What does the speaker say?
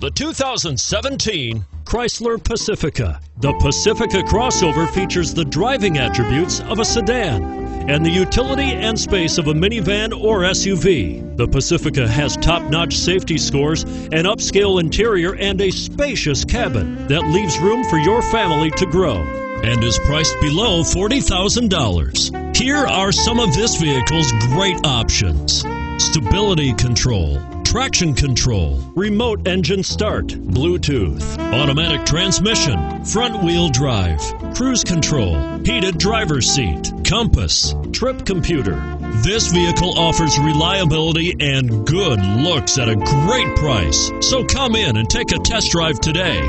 The 2017 Chrysler Pacifica. The Pacifica crossover features the driving attributes of a sedan and the utility and space of a minivan or SUV. The Pacifica has top notch safety scores, an upscale interior, and a spacious cabin that leaves room for your family to grow and is priced below $40,000. Here are some of this vehicle's great options stability control traction control, remote engine start, Bluetooth, automatic transmission, front wheel drive, cruise control, heated driver's seat, compass, trip computer. This vehicle offers reliability and good looks at a great price. So come in and take a test drive today.